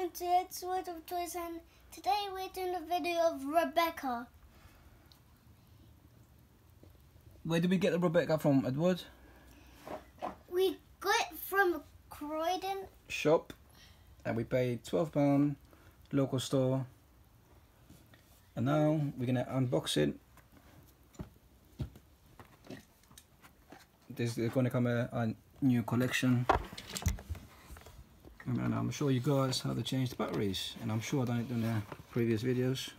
welcome to Ed's World of Toys and today we're doing a video of Rebecca. Where did we get the Rebecca from, Edward? We got it from Croydon. Shop. And we paid £12, local store. And now we're going to unbox it. There's going to come a, a new collection. And I'm show you guys how to change the batteries. And I'm sure I've done it in the previous videos.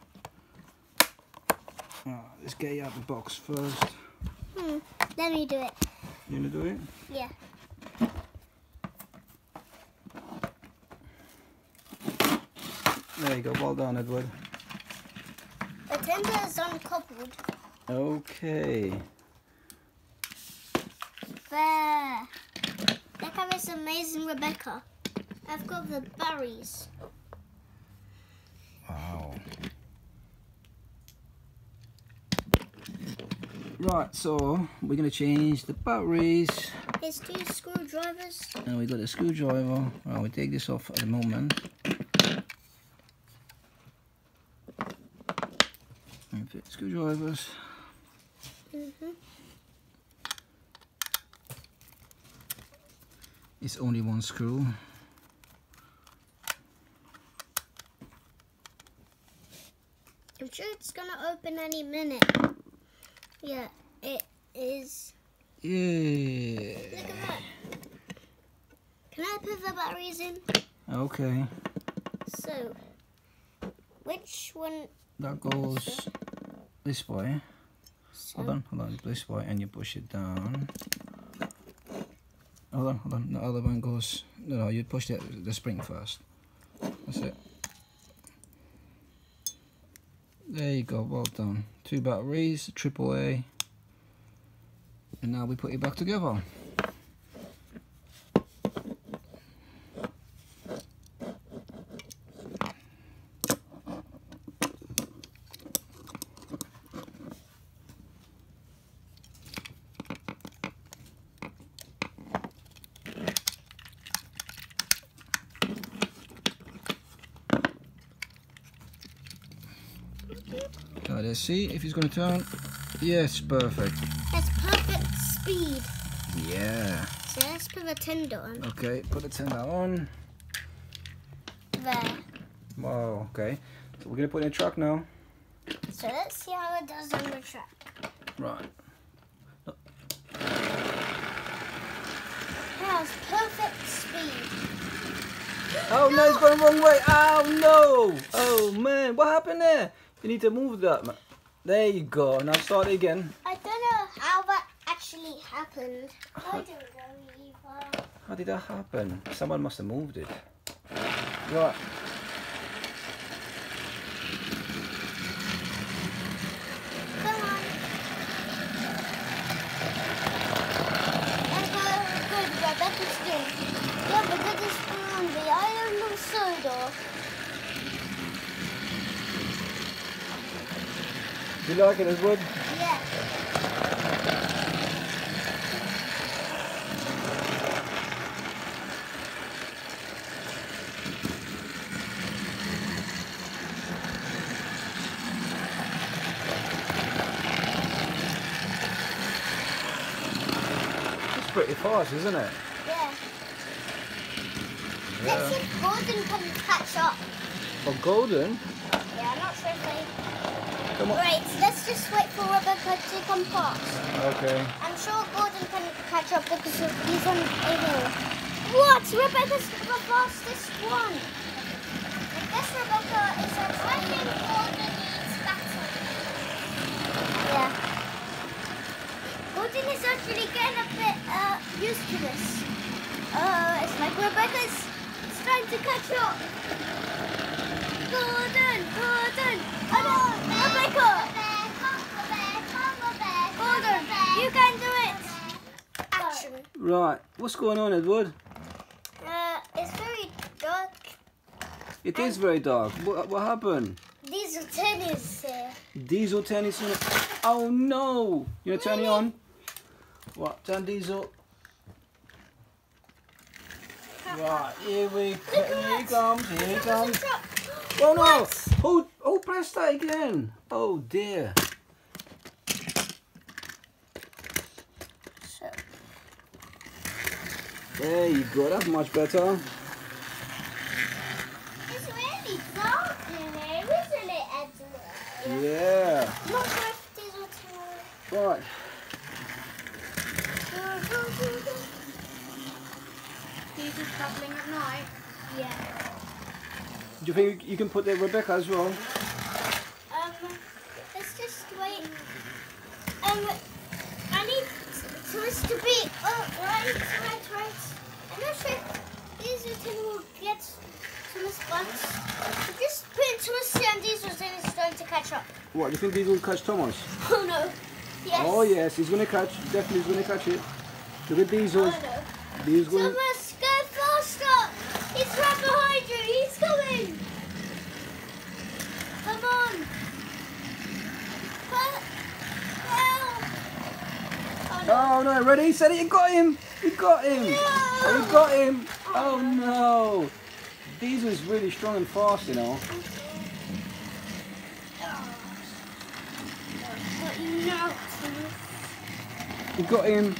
Uh, let's get you out the box first. Hmm, let me do it. You gonna do it? Yeah. There you go, well done Edward. The tender is uncoupled. Okay. There. Look at this amazing Rebecca. I've got the berries. Wow. Right, so we're gonna change the batteries. There's two screwdrivers. And we got a screwdriver. Well, we take this off at the moment. And fit screwdrivers. Mm -hmm. It's only one screw. I'm sure it's gonna open any minute. Yeah, it is. Yeah. Look at that. Can I put the batteries in? Okay. So, which one? That goes this way. So, Hold on, hold on, this way, and you push it down. Hold on, hold on. The other one goes. No, no, you push the, the spring first. That's it. There you go, well done. Two batteries, triple A. And now we put it back together. Uh, let's see if he's going to turn. Yes, perfect. That's perfect speed. Yeah. So let's put the tender on. Okay, put the tender on. There. Wow, okay. So we're going to put it in the truck now. So let's see how it does on the track. Right. It has perfect speed. Oh no, it's going the wrong way. Oh no. Oh man, what happened there? You need to move that. There you go. Now start it again. I don't know how that actually happened. I don't know either. How did that happen? Someone must have moved it. Right. Come on. That's how good Rebecca's doing. Yeah, is from the island of Sodor. You like it as wood? Yeah. It's pretty fast, isn't it? Yeah. Let's see if Gordon can catch up. Oh, For golden? Yeah, I'm not sure if they... Come on. Right, let's just wait for Rebecca to come past. Okay. I'm sure Gordon can catch up because he's on a hill. What? Rebecca's the fastest one. I guess Rebecca is a tracking Gordon needs battle. Yeah. Gordon is actually getting a bit uh, used to this. Uh, it's like Rebecca's trying to catch up. Gordon, Gordon, come on, Rebecca. Gordon, you can do it. Action. Right. What's going on, Edward? Uh, it's very dark. It is very dark. What, what happened? These are tennis. Diesel tennis. Oh no! You gonna turn it on? What? Turn diesel. Right, here we co- here he comes, here he comes. At the top. Oh no! Oh, oh, press that again. Oh dear. So, There you go, that's much better. it's really dark in here, isn't it, Edward? Yeah. If these are tomorrow. Right. Diesel travelling at night. Yeah. Do you think you can put there Rebecca as well? Um, let's just wait. Um, I need Thomas to be. Oh, right, right, right. I'm not sure if Diesel will get to Thomas once. Just put Thomas and Diesel and it's going to catch up. What, do you think these will catch Thomas? Oh no. Yes. Oh yes, he's gonna catch, definitely he's gonna catch it. Look at Diesel. Oh no. Diesel going Thomas, go faster! He's right behind you. He's coming. Come on. Help! Help! Oh no. Oh no, ready? He said it, he got him! He got him! No. He got him! Oh no! These Diesel's really strong and fast, you know. He got him.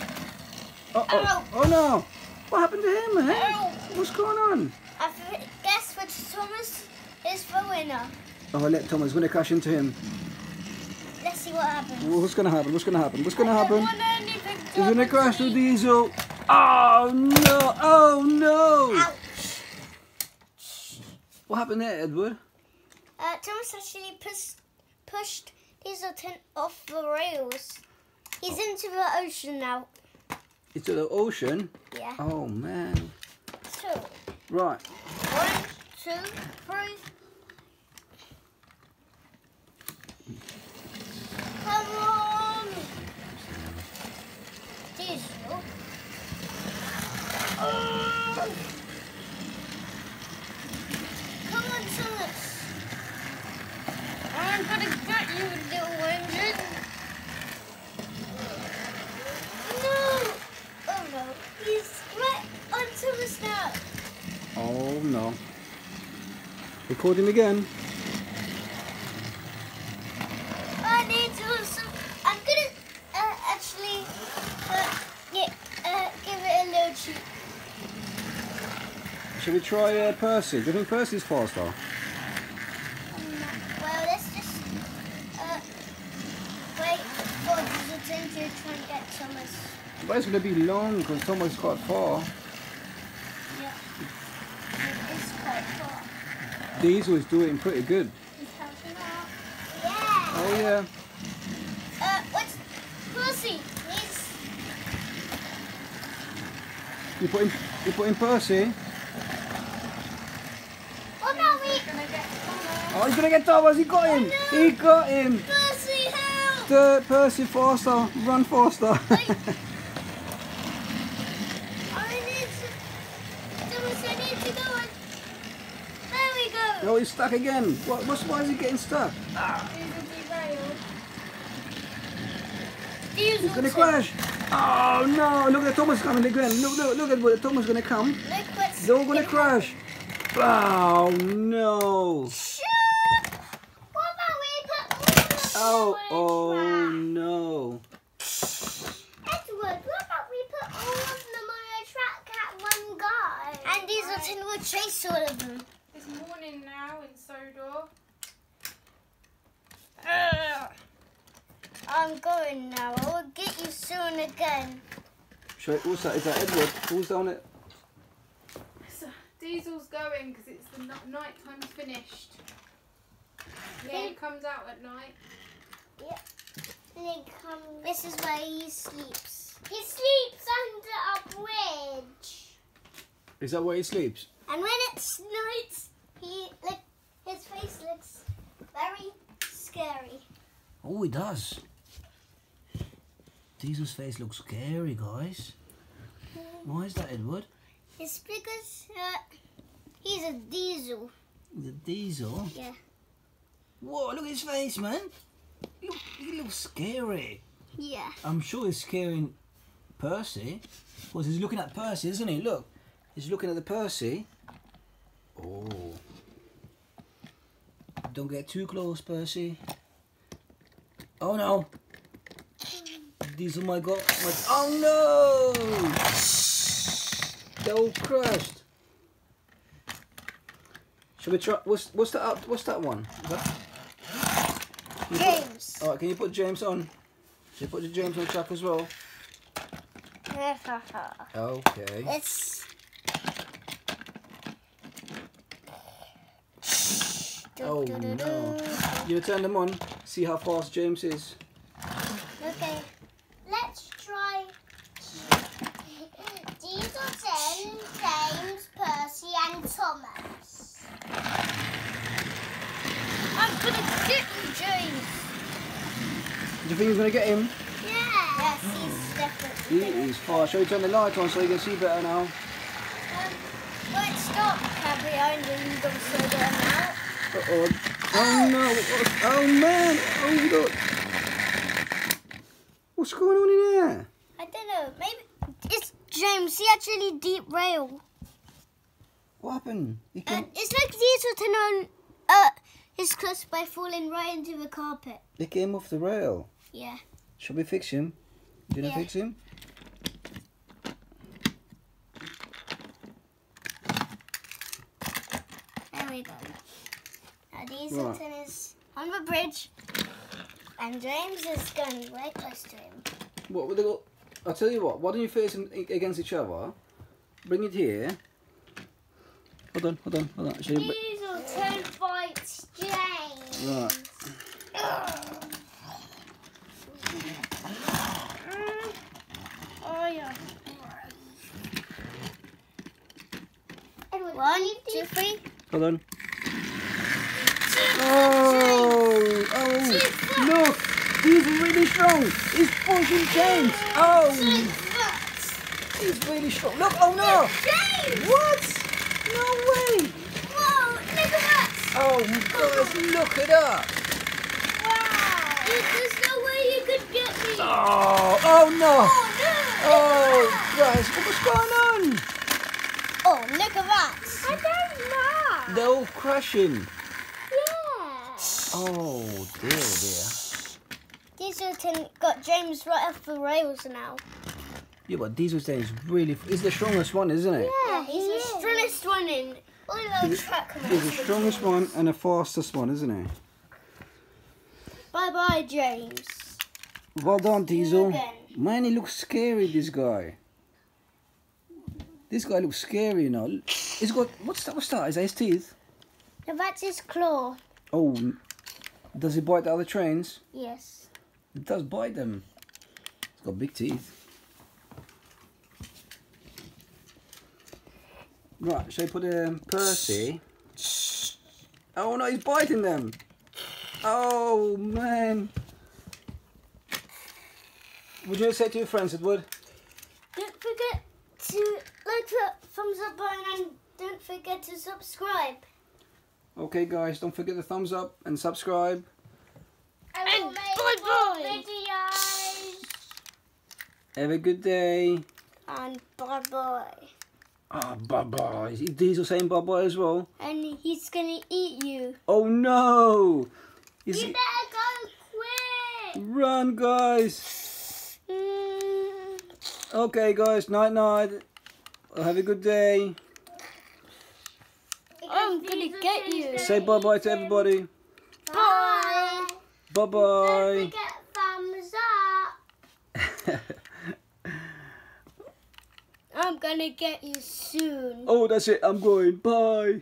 Uh oh. Ow. Oh no! What happened to him? Ow. What's going on? I guess which Thomas is the winner. Oh, let Thomas, gonna crash into him. Let's see what happens. What's gonna happen? What's gonna happen? What's gonna happen? I don't want anything to He's gonna crash to me. Diesel. Oh no! Oh no! Ouch. What happened there, Edward? Uh, Thomas actually pushed pushed Hazelton off the rails. He's into the ocean now. It's to the ocean. Yeah. Oh man. Two. Right. One, two, three. Come on. Diesel. Oh. Come on, Thomas. I'm gonna get you, little engine. No. Oh no. He's right on Thomas now. Oh no. Record him oh, again. I need to have some. I'm gonna uh, actually uh, yeah, uh, give it a little cheat. Shall we try uh, Percy? Do you think Percy's faster? Um, well, let's just uh, wait for the thing to try and get Thomas. But it's going to be long because Thomas is quite far. Yeah, it is quite far. Diesel is doing pretty good. He's helping out. Yeah. Oh yeah. Uh, what's Percy? He's You put in, you put in Percy. what about me? Gonna get Thomas. Oh, he's going to get Thomas. He got him. He got him. Percy, help! The Percy faster. Run faster. I need to. Thomas, I need to go. on. There we go. oh, he's stuck again. What, what's, why is he getting stuck? He's going to crash. Oh no, look at Thomas coming again. Look, look, look at where Thomas is going to come. They're all going to crash. Oh no. Shit! What about we put all of them Oh, oh no. Edward, what about we put all of them on a track at one go? And Diesel 10 will chase all of them. It's morning now in Sodor. Uh, I'm going now. I will get you soon again. Show it. What's that? Is that Edward? Who's on it? So, Diesel's going because it's the night time's finished. Yeah, he comes out at night. And he comes. This is where he sleeps. He sleeps under a bridge. Is that where he sleeps? And when it's night, he look his face looks very scary. Oh, he does. Diesel's face looks scary, guys. Why is that, Edward? It's because uh, he's a diesel. The diesel. Yeah. Whoa, look at his face, man. Look, he looks scary. Yeah. I'm sure he's scaring Percy. Because he's looking at Percy, isn't he? Look. He's looking at the Percy. Oh. Don't get too close, Percy. Oh no. These are my god. my Oh no! They're all crushed. Should we try what's what's that what's that one? That, James. Alright, can you put James on? Should you put the James on track as well? Okay. It's. Oh no. You turn them on, see how fast James is. Okay, let's try Diesel 10, James, Percy, and Thomas. I'm gonna get you, James. Do you think he's gonna get him? Yeah. Yes, he's definitely. He is fast. Shall we turn the light on so you can see better now? Um, well, it stopped cab behind and you got to slow down now. Uh oh. Oh no. Oh man. Oh look. What's going on in there? I don't know. Maybe it's James. He actually deep rail. What happened? He Uh, came, it's like Diesel 10 on uh his cuts by falling right into the carpet. It came off the rail. Yeah. Shall we fix him? Do you know Yeah. fix him? There we go. Now Diesel 10 is on the bridge, and James is going right close to him. What would they go? I'll tell you what. Why don't you face them against each other? Bring it here. Hold on. Hold on. Hold on. Shall you fights James. Right yeah. One, two, three. Hold on. Oh, oh, look, he's really strong. He's pushing James. Oh, he's really strong. Look, oh no. James! What? No way. Whoa, look at that! Oh, guys, oh. look at that. Wow! There's no way you could get me! Oh, oh no. Oh, no! Oh, guys, what's going on? Look at that! I don't know! They're all crashing. Yeah! Oh, dear, dear. Diesel 10 got James right off the rails now. Yeah, but Diesel's day is really, he's the strongest one, isn't it? Yeah, he's the strongest one in all the track He's the strongest one and the fastest one, isn't he? Bye bye, James. Well done, Diesel. Man, he looks scary, this guy. This guy looks scary, you know. He's got, what's that, what's that? Is that his teeth? Now that's his claw. Oh, does he bite the other trains? Yes. It does bite them. It's got big teeth. Right, shall I put um, Percy? Oh no, he's biting them. Oh man. Would you say to your friends, Edward? Don't forget to like the thumbs up button and don't forget to subscribe. Okay, guys, don't forget the thumbs up and subscribe. And, And bye-bye. videos. Have a good day. And bye bye. Ah, bye bye. Is Diesel saying bye bye as well? And he's gonna eat you. Oh no! Is You he... better go quick. Run, guys! Mm. Okay, guys, night night. Have a good day. I'm gonna get you. Say bye bye to everybody. Bye. Bye Don't bye. thumbs up. I'm gonna get you soon. oh, that's it. I'm going. Bye.